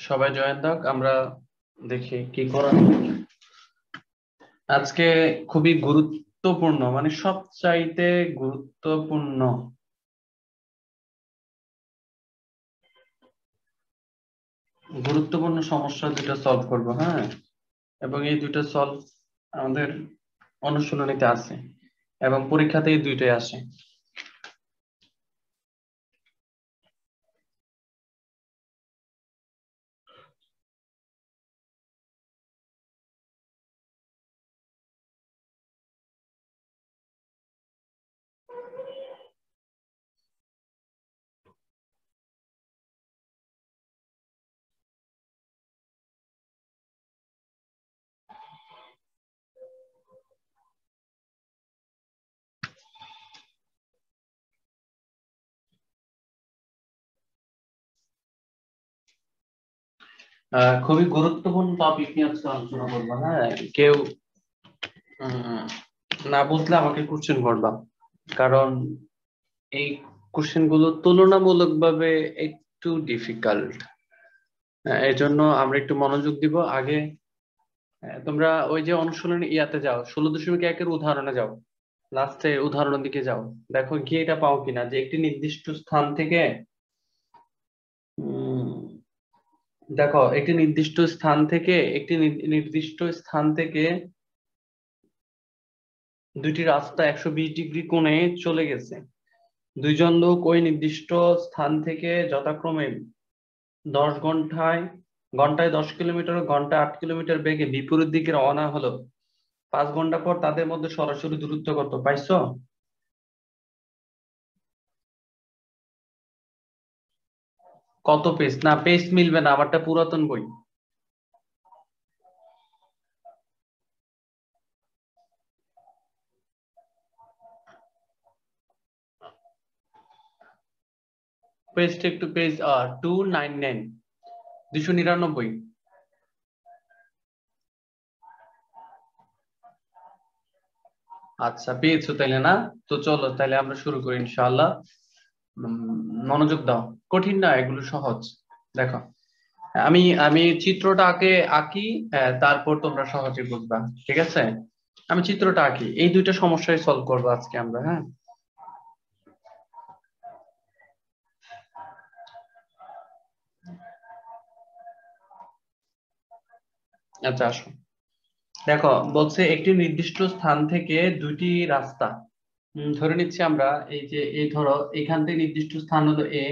সবাই জয়েন দাও, আমরা দেখি কি করা আজকে খুবই গুরুত্বপূর্ণ মানে সবচাইতে গুরুত্বপূর্ণ। গুরুত্বপূর্ণ সমস্যা দুটো সলভ করব হ্যাঁ? এবং এই দুটো সলভ আমাদের অনুশীলনীতে আছে এবং পরীক্ষাতে এই দুইটাই আসে। খুবই গুরুত্বপূর্ণ টপিক নিয়ে আজকে আলোচনা করব হ্যাঁ কেউ না বুঝলে আমাকে কোশ্চেন করবা। কারণ এই কোশ্চেনগুলো তুলনামূলক ভাবে একটু ডিফিকাল্ট এই জন্য আমরা একটু মনোযোগ দিব। আগে তোমরা ওই যে অনুশীলন ইয়াতে যাও, ষোলো দশমিক একের উদাহরণে যাও। লাস্টে উদাহরণের দিকে যাও। দেখো গিয়ে এটা পাও কিনা যে একটি নির্দিষ্ট স্থান থেকে দেখো, একটি নির্দিষ্ট স্থান থেকে, একটি নির্দিষ্ট স্থান থেকে দুইটি রাস্তা একশো বিশ ডিগ্রি কোণে চলে গেছে। দুইজন লোক ওই নির্দিষ্ট স্থান থেকে যথাক্রমে দশ ঘন্টায় ঘন্টায় দশ কিলোমিটার ঘন্টায় আট কিলোমিটার বেগে বিপরীত দিকে রওনা হলো। পাঁচ ঘণ্টা পর তাদের মধ্যে সরাসরি দূরত্ব কত? পাইছো কত পেজ না পেজ মিলবে না, আমারটা পুরাতন বই। পেজটা একটু পেজ টু নাইন নাইন দুশো নিরানব্বই। আচ্ছা পেয়েছ তাইলে না? তো চলো তাহলে আমরা শুরু করি ইনশাআল্লাহ। মনোযোগ দাও। কঠিন না, এগুলো সহজ। দেখো, আমি আমি চিত্রটা আঁকে, আঁকি তারপর তোমরা সহজে বুঝবা, ঠিক আছে? আমি চিত্রটা আঁকি। এই দুইটা সমস্যাই সলভ করব আজকে আমরা হ্যাঁ? আচ্ছা আসো। দেখো, বলছে একটি নির্দিষ্ট স্থান থেকে দুইটি রাস্তা। ধরে নিচ্ছি আমরা এই যে, এই ধরো, এখান থেকে নির্দিষ্ট স্থান হলো এ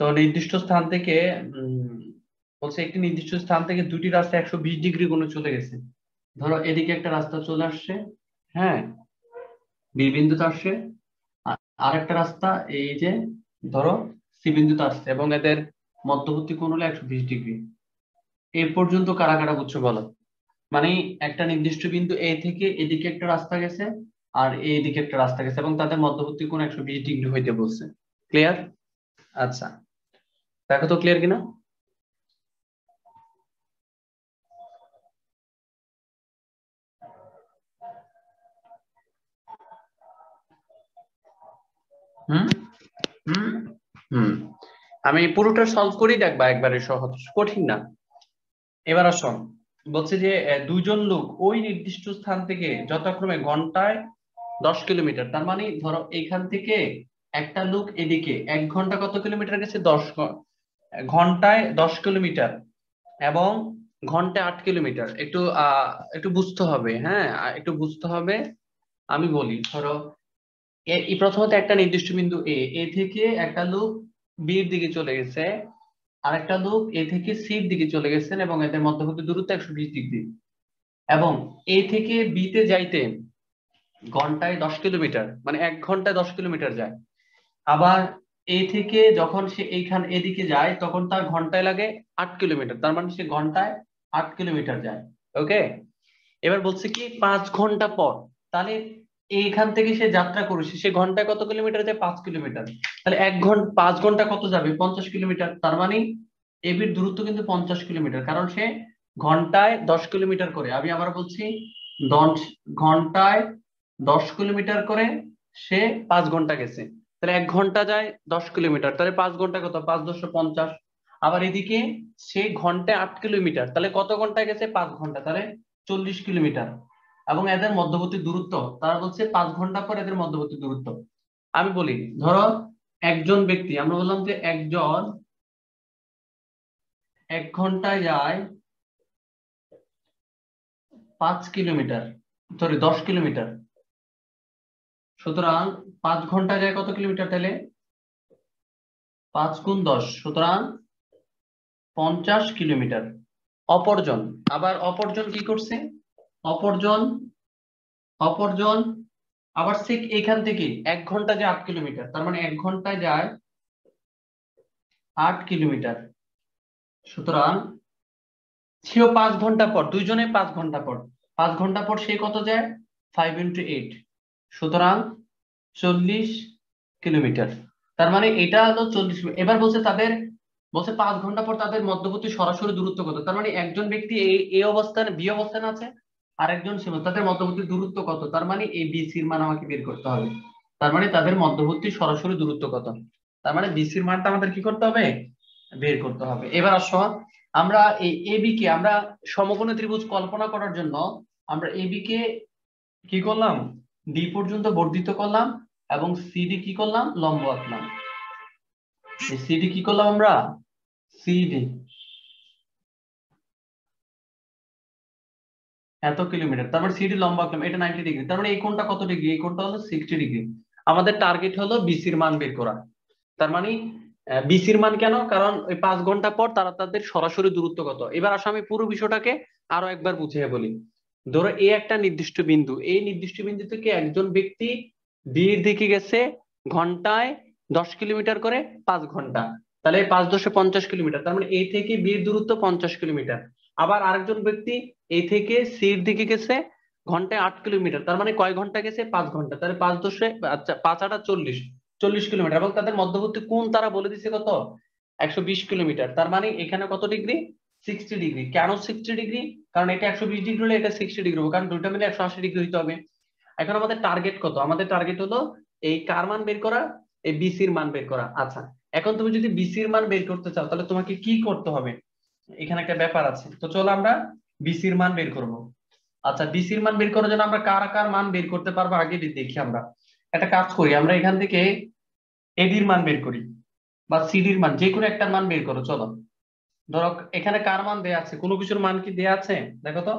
তো নির্দিষ্ট স্থান থেকে বলছে একটি নির্দিষ্ট স্থান থেকে দুটি রাস্তা একশো বিশ ডিগ্রি কোণে চলে গেছে। ধরো, এদিকে একটা রাস্তা চলে আসছে হ্যাঁ? বি বিন্দুতে আসছে। আর একটা রাস্তা, এই যে, ধরো, সি আসছে এবং এদের মধ্যবর্তী কোণ হলো একশো বিশ ডিগ্রি। এই পর্যন্ত কারা কারা বুঝছ বলো? মানে একটা নির্দিষ্ট বিন্দু এ থেকে এদিকে একটা রাস্তা গেছে আর এইদিকে একটা রাস্তা গেছে এবং তাদের মধ্যবর্তী কোণ একশো বিশ ডিগ্রি হইতে বলছে। ক্লিয়ার আচ্ছা। দেখো তো ক্লিয়ার কিনা? হুম? হুম? হুম। আমি পুরোটা সলভ করি, দেখবা একবারে সহজ। কঠিন না। এবার আসুন। বলছে যে দুইজন লোক ওই নির্দিষ্ট স্থান থেকে যথাক্রমে ঘন্টায় দশ কিলোমিটার। তার মানে ধরো এইখান থেকে একটা লোক এদিকে, এক ঘণ্টা কত কিলোমিটার গেছে? দশ ঘন্টায় দশ কিলোমিটার এবং ঘন্টায় আট কিলোমিটার। একটু আহ একটু বুঝতে হবে হ্যাঁ? একটু বুঝতে হবে। আমি বলি, ধরো প্রথমত একটা নির্দিষ্ট বিন্দু এ এ থেকে একটা লোক বির দিকে চলে গেছে, আর একটা লোক এ থেকে সির দিকে চলে গেছেন এবং এদের মধ্যবর্তী দূরত্ব একশো বিশ ডিগ্রি। এবং এ থেকে বিতে যাইতে ঘন্টায় দশ কিলোমিটার মানে এক ঘন্টায় দশ কিলোমিটার যায়। আবার এ থেকে যখন সে এইখান এদিকে যায়, তখন তার ঘন্টায় লাগে আট কিলোমিটার, তার মানে সে ঘন্টায় আট কিলোমিটার যায়। ওকে? এবার বলছে কি, পাঁচ ঘণ্টা পর। তাহলে এইখান থেকে সে যাত্রা করেছে, সে ঘন্টায় কত কিলোমিটার যায়? পাঁচ কিলোমিটার। তাহলে এক ঘণ্টা, পাঁচ ঘণ্টা কত যাবে? পঞ্চাশ কিলোমিটার। তার মানে এবির দূরত্ব কিন্তু পঞ্চাশ কিলোমিটার, কারণ সে ঘন্টায় দশ কিলোমিটার করে। আমি আবার বলছি ঘন্টায় দশ কিলোমিটার করে সে পাঁচ ঘণ্টা গেছে। তাহলে এক ঘণ্টা যায় দশ কিলোমিটার, তাহলে পাঁচ ঘণ্টা কত? পাঁচ দশশো পঞ্চাশ। আবার এদিকে সে ঘন্টায় আট কিলোমিটার, তাহলে কত ঘণ্টা গেছে? পাঁচ ঘণ্টা, তাহলে চল্লিশ কিলোমিটার। এবং এদের মধ্যবর্তী দূরত্ব, তারা বলছে পাঁচ ঘণ্টা পর এদের মধ্যবর্তী দূরত্ব। আমি বলি, ধরো একজন ব্যক্তি, আমরা বললাম যে একজন এক ঘন্টায় যায় পাঁচ কিলোমিটার সরি দশ কিলোমিটার। সুতরাং পাঁচ ঘণ্টা যায় কত কিলোমিটার তাহলে? পাঁচ গুণ দশ, সুতরাং পঞ্চাশ কিলোমিটার। অপরজন, আবার অপরজন কি করছে? অপরজন অপরজন, আবার সে এখান থেকে এক ঘণ্টা যায় আট কিলোমিটার, তার মানে এক ঘন্টায় যায় আট কিলোমিটার। সুতরাং সেও পাঁচ ঘণ্টা পর, দুইজনে পাঁচ ঘণ্টা পর। পাঁচ ঘণ্টা পর সে কত যায়? ফাইভ ইন্টু এইট সুতরাং চল্লিশ কিলোমিটার। তার মানে এটা হলো চল্লিশ এবার বলছে তাদের বলছে পাঁচ ঘণ্টা পর তাদের মধ্যবর্তী সরাসরি দূরত্ব কত? তার মানে একজন ব্যক্তি এই অবস্থানে, বি অবস্থানে আছে, আরেকজন সীমা তাদের মধ্যবর্তী দূরত্ব কত? তার মানে এই বিসির মান আমাকে বের করতে হবে। তার মানে তাদের মধ্যবর্তী সরাসরি দূরত্ব কত? তার মানে বিসির মানটা আমাদের কি করতে হবে? বের করতে হবে। এবার আসো, আমরা এই এবি কে আমরা সমকোণী ত্রিভুজ কল্পনা করার জন্য আমরা এবি কে কি করলাম? ডি পর্যন্ত বর্ধিত করলাম এবং সিডি কি করলাম? লম্ব আঁকলাম। সিডি কি করলাম আমরা? সিডি এত কিলোমিটার। তার মানে সিডি লম্বা আঁকলাম। এটা নাইনটি ডিগ্রি তার মানে এই কোনটা কত ডিগ্রি এই কোনটা হলো সিক্সটি ডিগ্রি আমাদের টার্গেট হলো বিসির মান বের করা। তার মানে বিসির মান কেন? কারণ ওই পাঁচ ঘণ্টা পর তারা তাদের সরাসরি দূরত্ব কত? এবার আসো আমি পুরো বিষয়টাকে আরও একবার বুঝিয়ে বলি। ধরো এই একটা নির্দিষ্ট বিন্দু, এই নির্দিষ্ট বিন্দু থেকে একজন ব্যক্তি বিয়ের দিকে গেছে ঘন্টায় দশ কিলোমিটার করে পাঁচ ঘণ্টা। তাহলে পাঁচ দশে পঞ্চাশ কিলোমিটার, তার মানে এই থেকে বিয়ের দূরত্ব পঞ্চাশ কিলোমিটার। আবার আরেকজন ব্যক্তি এই থেকে সির দিকে গেছে ঘন্টায় আট কিলোমিটার, তার মানে কয় ঘণ্টা গেছে? পাঁচ ঘণ্টা। তাহলে পাঁচ দশে আচ্ছা পাঁচ আটা চল্লিশ চল্লিশ কিলোমিটার। এবং তাদের মধ্যবর্তী কোন তারা বলে দিচ্ছে কত? একশো বিশ কিলোমিটার। তার মানে এখানে কত ডিগ্রি? সিক্সটি ডিগ্রি কেন সিক্সটি ডিগ্রি কারণ এটা একশো বিশ ডিগ্রি হলে এটা সিক্সটি ডিগ্রি কারণ দুইটা মিলে একশো আশি ডিগ্রি হইতে হবে। এখন আমাদের টার্গেট কত? আমাদের টার্গেট হলো এই কার মান বের করা? এই বিসির মান বের করা। আচ্ছা এখন তুমি যদি বিসির মান বের করতে চাও, তাহলে তোমাকে কি করতে হবে? এখানে একটা ব্যাপার আছে। তো চলো আমরা বিসির মান বের করব। আচ্ছা বিসির মান বের করার জন্য আমরা কার কার মান বের করতে পারব আগে দেখি আমরা। একটা কাজ করি, আমরা এখান থেকে এডির মান বের করি। বা সিডির মান যে কোনো একটা মান বের করো, চলো। ধরো এখানে কার মান দেয়া আছে? কোনো কিছুর মান কি দেয়া আছে? দেখো তো।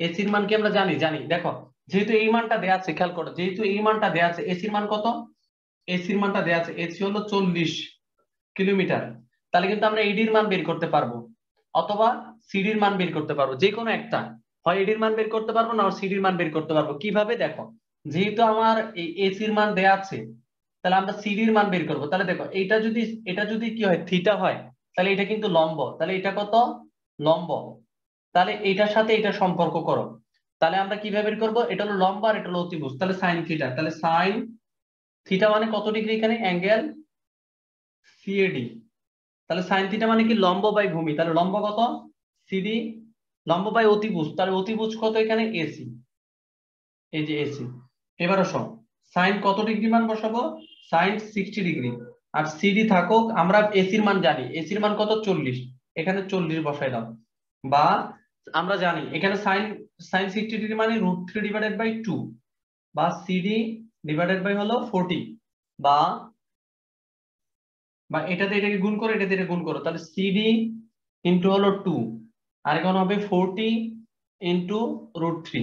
এসির মান কি আমরা জানি? জানি। দেখো, যেহেতু এই মানটা দেয়া আছে, খেয়াল করো, যেহেতু এই মানটা দেয়া আছে এসির মান কত? এসির মানটা দেয়া আছে এসি হলো চল্লিশ কিলোমিটার। তাহলে কিন্তু আমরা এডির মান বের করতে পারব। অথবা সিডির মান বের করতে পারব, যে কোনো একটা। হয় এডির মান বের করতে পারব না সিডির মান বের করতে পারব। কীভাবে? দেখো, যেহেতু আমার এই এসির মান দেয়া আছে তাহলে আমরা সিডির মান বের করব। তাহলে দেখো এটা যদি এটা যদি কি হয় থিটা হয়, তাহলে এটা কিন্তু লম্ব। তাহলে এটা কত? লম্ব। তাহলে এটার সাথে এটা সম্পর্ক করো। তাহলে আমরা কীভাবে বের করব? এটা হলো লম্ব আর এটা হলো অতিভুজ। তাহলে সাইন থিটা তাহলে সাইন থিটা মানে কত ডিগ্রি এখানে? অ্যাঙ্গেল সিএডি তাহলে সাইন থিটা মানে কি? লম্ব বাই ভূমি। তাহলে লম্ব কত? সিডি লম্ব বাই অতিভুজ। তাহলে অতিভুজ কত এখানে? এসি এই যে এসি এবার সব সাইন কত ডিগ্রি মান বসাবো? Sine sixty degree. আর সিডি থাকুক, আমরা এসির মান জানি। এসির মান কত? চল্লিশ। এখানে চল্লিশ বসাই দাও। বা আমরা জানি, এখানে সাইন সাইন সিক্সটি ডিগ্রি মানে root three divided by two বা সিডি ডিভাইডেড বাই হলো ফোরটি বা বা এটাতে এটাকে গুণ করো, এটাতে এটা গুণ করো। তাহলে সিডি ইন্টু হলো টু আর এখন হবে ফোরটি ইন্টু রুট থ্রি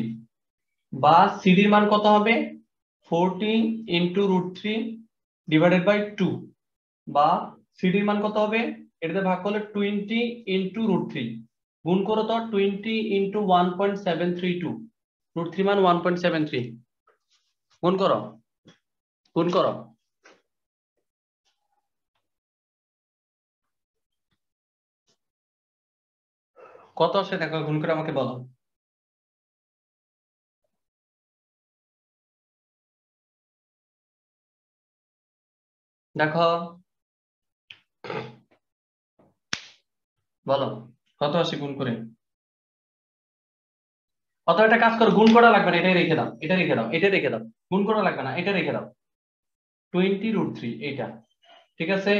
বা সিডির মান কত হবে? Forty into root three divided two বা সিডির মান কত হবে? এটাতে ভাগ করলে টোয়েন্টি ইন্টু রুট থ্রি গুণ করো তো twenty into one point seven three two root three মান ওয়ান পয়েন্ট সেভেন থ্রি গুণ করো। গুণ করো। কত আসে দেখো, গুণ করে আমাকে বলো। দেখো। বলো, কত আসে গুণ করে? অত একটা কাজ করো, গুণ করা লাগবে না, এটাই রেখে দাও, এটা রেখে দাও, এটা রেখে দাও, গুণ করা লাগবে না, এটা রেখে দাও। টোয়েন্টি রুট থ্রি এইটা। ঠিক আছে?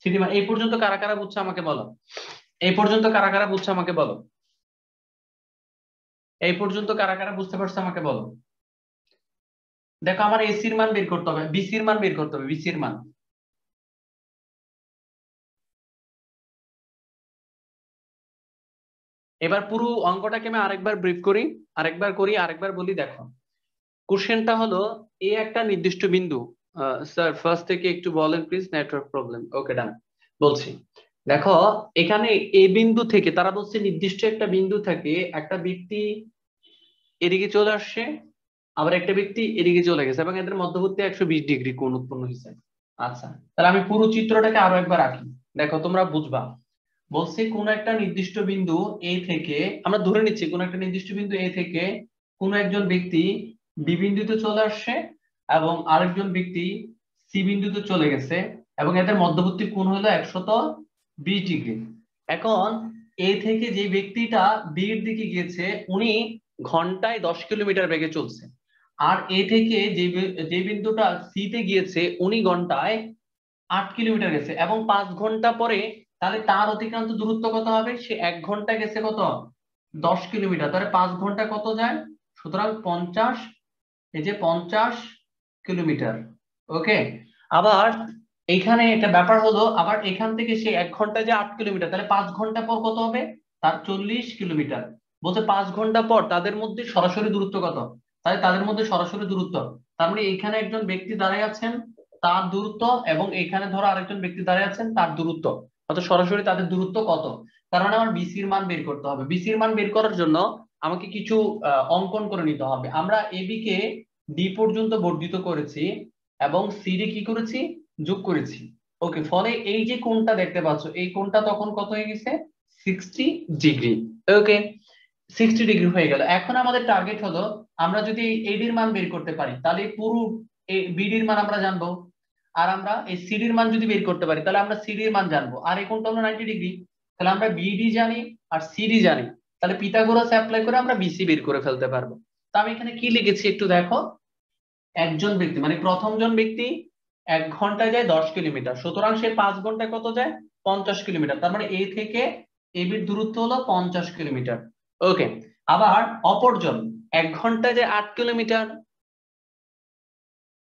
সিডি এই পর্যন্ত কারা কারা বুঝছে আমাকে বলো? এই পর্যন্ত কারা কারা বুঝছে আমাকে বলো? এই পর্যন্ত কারা কারা বুঝতে পারছে আমাকে বলো? দেখো, আমার এসির মান বের করতে হবে বিসির মান বের করতে হবে বিসির মান। এবার পুরো অঙ্কটাকে আমি আরেকবার ব্রিফ করি, আরেকবার করি, আরেকবার বলি, দেখো। কোশ্চেনটা হলো, এ একটা নির্দিষ্ট বিন্দু স্যার ফার্স্ট থেকে একটু বলেন please network problem okay done বলছি। দেখো, এখানে এ বিন্দু থেকে, তারা বলছে নির্দিষ্ট একটা বিন্দু থেকে একটা ব্যক্তি এদিকে চলে আসছে, আবার একটা ব্যক্তি এদিকে চলে গেছে, এবং এদের মধ্যবর্তী একশো বিশ ডিগ্রি কোণ উৎপন্ন হয়েছে। আচ্ছা তাহলে আমি পুরো চিত্রটাকে আরও একবার আঁকি। দেখো, তোমরা বুঝবা। বলছে কোন একটা নির্দিষ্ট বিন্দু এ থেকে, আমরা ধরে নিচ্ছি কোন একটা নির্দিষ্ট বিন্দু এ থেকে কোন একজন ব্যক্তি বি বিন্দুতে চলে আসছে এবং আরেকজন ব্যক্তি সি বিন্দুতে চলে গেছে এবং এদের মধ্যবর্তী কোণ হলো একশত বিশ ডিগ্রি। এখন এ থেকে যে ব্যক্তিটা বির দিকে গিয়েছে, উনি ঘন্টায় দশ কিলোমিটার বেগে চলছে। আর এ থেকে যে যে বিন্দুটা সি তে গিয়েছে, উনি ঘন্টায় আট কিলোমিটার গেছে এবং পাঁচ ঘণ্টা পরে তাহলে তার অতিক্রান্ত দূরত্ব কত হবে? সে এক ঘণ্টা গেছে কত? দশ কিলোমিটার। তাহলে পাঁচ ঘণ্টা কত যায়? সুতরাং পঞ্চাশ, এই যে পঞ্চাশ কিলোমিটার। ওকে? আবার এখানে একটা ব্যাপার হলো, আবার এখান থেকে সে এক ঘণ্টা যে আট কিলোমিটার, তাহলে পাঁচ ঘণ্টা পর কত হবে? তার চল্লিশ কিলোমিটার। বলতে পাঁচ ঘণ্টা পর তাদের মধ্যে সরাসরি দূরত্ব কত? তাহলে তাদের মধ্যে সরাসরি দূরত্ব। তার মানে এখানে একজন ব্যক্তি দাঁড়ায় আছেন, তার দূরত্ব এবং এখানে ধরো আরেকজন ব্যক্তি দাঁড়ায় আছেন, তার দূরত্ব। অর্থাৎ সরাসরি তাদের দূরত্ব কত? তার মানে আমার বিসির মান বের করতে হবে। বিসির মান বের করার জন্য আমাকে কিছু অঙ্কন করে নিতে হবে। আমরা এবি কে ডি পর্যন্ত বর্ধিত করেছি এবং সিডি কি করেছি? যোগ করেছি। ওকে ফলে এই যে কোণটা দেখতে পাচ্ছ, এই কোণটা তখন কত হয়ে গেছে? Sixty degree okay sixty degree হয়ে গেল। এখন আমাদের টার্গেট হলো, আমরা যদি এডির মান বের করতে পারি, তাহলে পুরো বিডির মান আমরা জানব। আর আমরা এই সিডির মান যদি বের করতে পারি, তাহলে আমরা সিডির মান জানব। আর এই কোণটা হলো নাইনটি ডিগ্রি তাহলে আমরা বিডি জানি আর সিডি জানি। তাহলে পিথাগোরাস অ্যাপ্লাই করে আমরা বিসি বের করে ফেলতে পারব। তো আমি এখানে কি লিখেছি একটু দেখো। একজন ব্যক্তি মানে প্রথম জন ব্যক্তি এক ঘন্টায় যায় দশ কিলোমিটার। সুতরাং সে পাঁচ ঘন্টায় কত যায়? পঞ্চাশ কিলোমিটার। তার মানে এ থেকে এ এবির দূরত্ব হলো পঞ্চাশ কিলোমিটার। ওকে আবার অপরজন, এক ঘন্টায় যায় আট কিলোমিটার।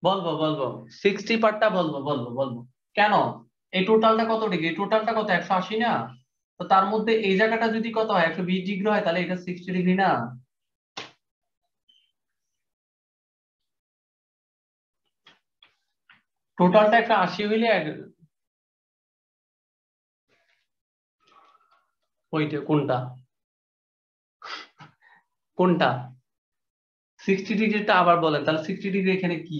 বলব বলব। সিক্সটি পার্টটা বলব বলব বলব। কেন? এই টোটালটা কত ডিগ্রি? টোটালটা কত? একশো আশি না? তো তার মধ্যে এই জায়গাটা যদি কত হয়? একশো বিশ ডিগ্রি হয়, তাহলে এটা সিক্সটি ডিগ্রি না? টোটালটা একটা আশি হইলে ওইটা কোনটা? কোনটা? সিক্সটি ডিগ্রিটা আবার বলেন, তাহলে সিক্সটি ডিগ্রি এখানে কি?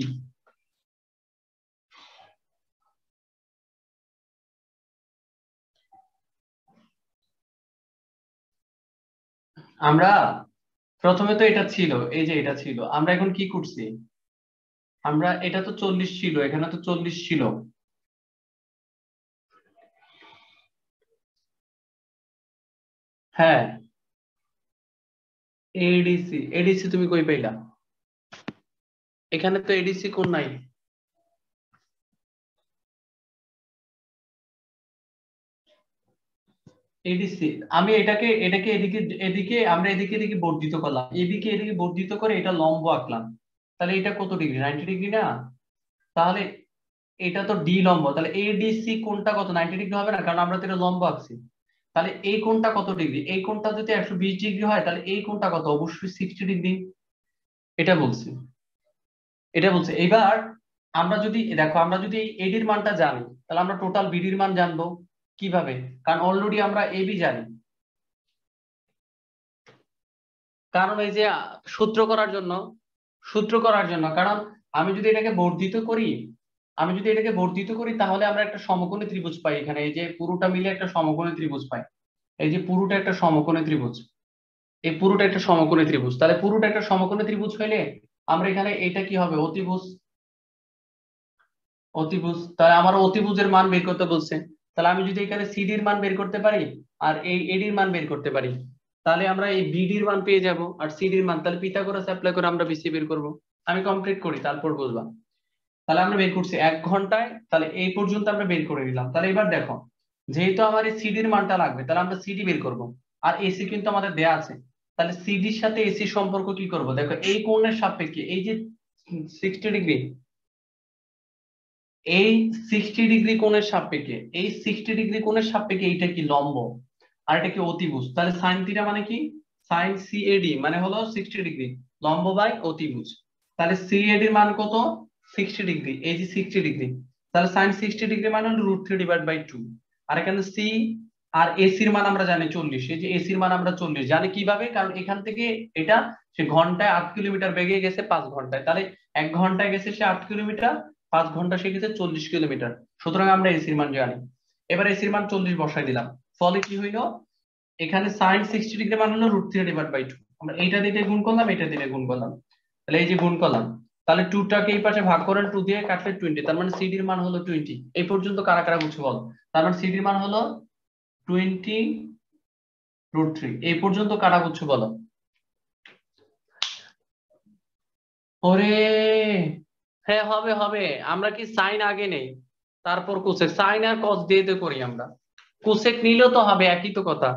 আমরা প্রথমে তো এটা ছিল, এই যে এটা ছিল। আমরা এখন কি করছি? আমরা, এটা তো চল্লিশ ছিল, এখানে তো চল্লিশ ছিল। হ্যাঁ। এডিসি এডিসি তুমি কই পাইলা? এখানে তো এডিসি কোন নাই? আমি এটাকে এটাকে এদিকে এদিকে, আমরা এদিকে এদিকে বর্ধিত করলাম। এদিকে এদিকে বর্ধিত করে এটা লম্ব আঁকলাম। তাহলে এটা কত ডিগ্রি? নাইনটি ডিগ্রি না? তাহলে এটা তো ডি লম্ব। তাহলে এডিসি কোনটা কত? নাইনটি ডিগ্রি হবে না? কারণ আমরা তো এটা লম্ব আঁকছি। তাহলে এই কোনটা কত ডিগ্রি? এই কোনটা যদি একশো বিশ ডিগ্রি হয়, তাহলে এই কোনটা কত? অবশ্যই সিক্সটি ডিগ্রি। এটা বলছি। এটা বলছে। এবার আমরা যদি, দেখো, আমরা যদি এডির মানটা জানি, তাহলে আমরা টোটাল বিডির মান জানব। কীভাবে? কারণ অলরেডি আমরা এ বি জানি। কারণ এই যে সূত্র করার জন্য, সূত্র করার জন্য, কারণ আমি যদি এটাকে বর্ধিত করি, আমি যদি এটাকে বর্ধিত করি, তাহলে আমরা একটা সমকোণী ত্রিভুজ পাই এখানে। এই যে পুরোটা মিলে একটা সমকোণী ত্রিভুজ পাই। এই যে পুরোটা একটা সমকোণী ত্রিভুজ। এই পুরোটা একটা সমকোণী ত্রিভুজ। তাহলে পুরোটা একটা সমকোণী ত্রিভুজ হইলে আমরা এখানে এটা কি হবে? অতিভুজ। অতিভুজ। তাহলে আমার অতিভুজের মান বের করতে বলছে। তাহলে আমি যদি এখানে সিডির মান বের করতে পারি আর এই এডির মান বের করতে পারি, তাহলে আমরা এই বিডির মান পেয়ে যাব আর সিডির মান, তাহলে পিথাগোরাস অ্যাপ্লাই করে আমরা বিসি বের করব। আমি কমপ্লিট করি, তারপর বুঝবা তাহলে আমরা বের করছি এক ঘন্টায়, তাহলে এই পর্যন্ত আমরা বের করে নিলাম। তাহলে এবার দেখো, যেহেতু আমার এই সিডির মানটা লাগবে, তাহলে আমরা সিডি বের করব। আর এসি কিন্তু আমাদের দেয়া আছে। তাহলে সিডির সাথে এসি সম্পর্ক কি করব? দেখো, এই কোণের সাপেক্ষে, এই যে সিক্সটি ডিগ্রি এই সিক্সটি ডিগ্রি কোণের সাপেক্ষে, এই সিক্সটি ডিগ্রি কোণের সাপেক্ষে এইটা কি লম্ব? আর এটা কি অতিভুজ? তাহলে সাইন থিটা মানে কি? সাইন সিএডি মানে হলো সিক্সটি ডিগ্রি লম্ব বাই অতিভুজ। তাহলে সিএডি মান কত? সিক্সটি ডিগ্রি এই যে সিক্সটি ডিগ্রি তাহলে সাইন সিক্সটি ডিগ্রি মানে হলো root three divide by two আর এখানে সি আর এসির মান আমরা জানি চল্লিশ, এই যে এসির মান আমরা চল্লিশ, জানি কীভাবে? কারণ এখান থেকে এটা সে ঘন্টায় আট কিলোমিটার বেগে গেছে পাঁচ ঘন্টায়। তাহলে এক ঘন্টায় গেছে সে আট কিলোমিটার পাঁচ ঘণ্টা সে গেছে চল্লিশ কিলোমিটার। সুতরাং আমরা এসির মান জানি। এবার এসির মান চল্লিশ বসাই দিলাম। ফলে কি হইল? এখানে সাইন সিক্সটি ডিগ্রি মান হলো root three divide by two আমরা এইটা দিয়ে গুণ করলাম এটা দিয়ে গুণ করলাম। তাহলে এই যে গুণ করলাম, তাহলে টুটাকে এই পাশে ভাগ করেন টু দিয়ে কাটলে টোয়েন্টি তার মানে সিডির মান হলো টোয়েন্টি এই পর্যন্ত কারা কারা বুঝছে বল? তার মানে সিডির মান হলো টোয়েন্টি রুট থ্রি এই পর্যন্ত কারা বুঝছ বলো? ওরে! হ্যাঁ হবে হবে। আমরা কি সাইন আগে নেই? তারপর কোসেক। সাইন আর কস দিয়ে দিয়ে করি আমরা। কোসেক নিলেও তো হবে, একই তো কথা।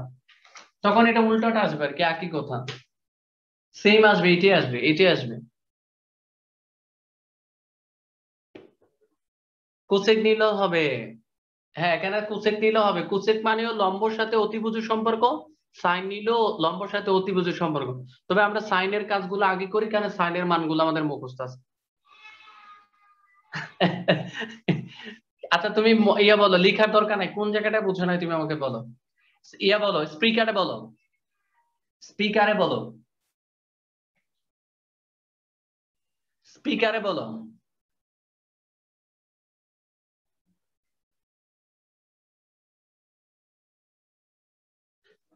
তখন এটা উল্টাটা আসবে আর কি, একই কথা। সেম আসবে, এটাই আসবে এটাই আসবে। কোসেক নিলেও হবে। হ্যাঁ এখানে কোসেক নিলেও হবে? কোসেক মানেও লম্বর সাথে অতিভুজের সম্পর্ক, সাইন নিলেও লম্বর সাথে অতিভুজের সম্পর্ক। তবে আমরা সাইনের কাজগুলো আগে করি কারণ সাইনের মানগুলো আমাদের মুখস্থ আছে। আচ্ছা তুমি ইয়া বলো, লিখার দরকার নাই। কোন জায়গাটা বুঝো নাই তুমি আমাকে বলো? ইয়া বলো, স্পিকারে বলো। স্পিকারে বলো। স্পিকারে বলো।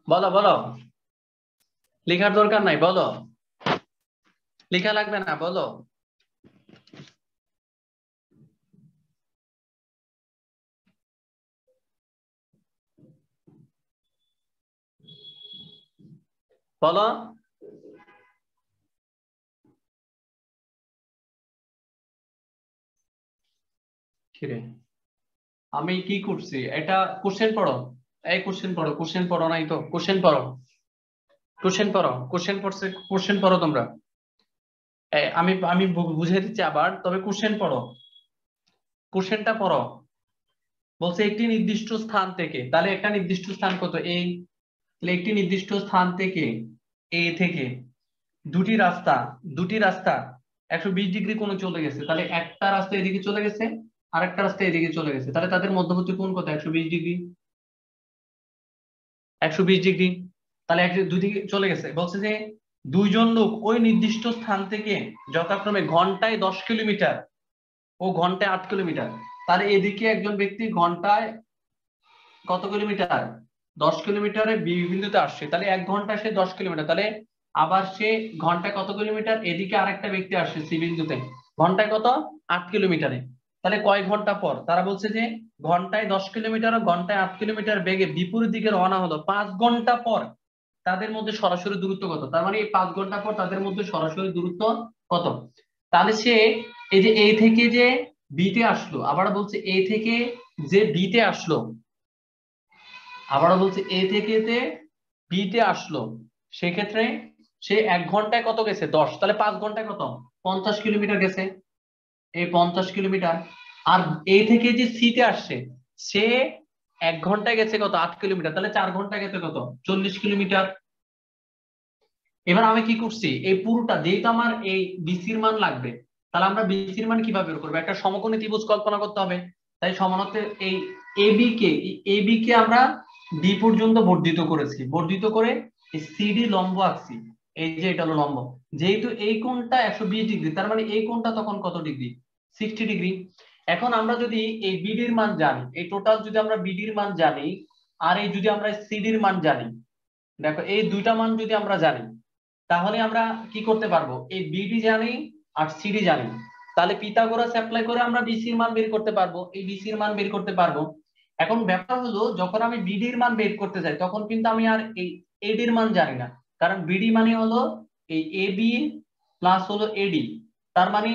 বলো বলো। লেখার দরকার নাই, বলো। লেখা লাগবে না, বলো। বলো কিরে? আমি কি করছি? এটা কোশ্চেন পড়ো। এই কোশ্চেন পড়ো কোশ্চেন পড়ো নাই তো। কোশ্চেন পড়ো। কোশ্চেন পড়ো। কোশ্চেন পড়ছে কোশ্চেন পড়ো তোমরা। আমি আমি বুঝিয়ে দিচ্ছি আবার, তবে কোশ্চেন পড়ো। কোশ্চেনটা পড়ো। বলছে একটি নির্দিষ্ট স্থান থেকে, তাহলে একটা নির্দিষ্ট স্থান কত? এই তাহলে একটি নির্দিষ্ট স্থান থেকে এ থেকে দুটি রাস্তা দুটি রাস্তা একশো বিশ ডিগ্রি কোণে চলে গেছে। তাহলে একটা রাস্তা এদিকে চলে গেছে আর একটা রাস্তা এদিকে চলে গেছে। তাহলে তাদের মধ্যবর্তী কোণ কত? একশো বিশ ডিগ্রি। একশো বিশ ডিগ্রি। তাহলে এক দুদিকে চলে গেছে। বলছে যে দুইজন লোক ওই নির্দিষ্ট স্থান থেকে যথাক্রমে ঘন্টায় দশ কিলোমিটার ও ঘন্টায় আট কিলোমিটার। তাহলে এদিকে একজন ব্যক্তি ঘন্টায় কত কিলোমিটার? দশ কিলোমিটারে বিন্দুতে আসছে। তাহলে এক ঘণ্টা সে দশ কিলোমিটার। তাহলে আবার সে ঘন্টায় কত কিলোমিটার? এদিকে আরেকটা ব্যক্তি আসছে সি বিন্দুতে। ঘন্টায় কত? আট কিলোমিটারে। তাহলে কয় ঘণ্টা পর? তারা বলছে যে ঘন্টায় দশ কিলোমিটার ও ঘন্টায় আট কিলোমিটার বেগে বিপরীত দিকে রওনা হলো। পাঁচ ঘণ্টা পর তাদের মধ্যে সরাসরি দূরত্ব কত? তার মানে এই পাঁচ ঘণ্টা পর তাদের মধ্যে সরাসরি দূরত্ব কত? তাহলে সে এই যে এ থেকে যে বিতে আসলো, আবার বলছে এ থেকে যে বিতে আসলো আবার বলছে এ থেকে যে বিতে আসলো, সেক্ষেত্রে সে এক ঘন্টায় কত গেছে? দশ। তাহলে পাঁচ ঘন্টায় কত? পঞ্চাশ কিলোমিটার গেছে। এই পঞ্চাশ কিলোমিটার। আর এই থেকে যে সিতে আসছে, সে এক ঘন্টায় গেছে কত? আট কিলোমিটার। তাহলে চার ঘন্টায় গেছে কত? চল্লিশ কিলোমিটার। এবার আমি কি করছি? এই পুরোটা, যেহেতু আমার এই বিসির মান লাগবে, তাহলে আমরা বিসির মান কীভাবে বের করব? একটা সমকোণী ত্রিভুজ কল্পনা করতে হবে। তাই সমানত্বের এই এবি কে এবি কে আমরা ডি পর্যন্ত বর্ধিত করেছি। বর্ধিত করে সিডি লম্ব আঁকছি। এই যে এটা হলো লম্ব। যেহেতু এই কোণটা একশো বিশ ডিগ্রি, তার মানে এই কোণটা তখন কত ডিগ্রি? Sixty degree. এখন আমরা যদি এই বিডির মান জানি, এই টোটাল যদি আমরা বিডির মান জানি, আর এই যদি আমরা সিডির মান জানি, দেখো এই দুইটা মান যদি আমরা জানি, তাহলে আমরা কি করতে পারব? এই বিডি জানি আর সিডি জানি। তাহলে পিথাগোরাস অ্যাপ্লাই করে আমরা বিসির মান বের করতে পারব। এই বিসির মান বের করতে পারব। এখন ব্যাপার হলো, যখন আমি বিডির মান বের করতে চাই তখন কিন্তু আমি আর এই এডির মান জানি না। কারণ বিডি মানে হলো এই এবি প্লাস হলো এডি তার মানে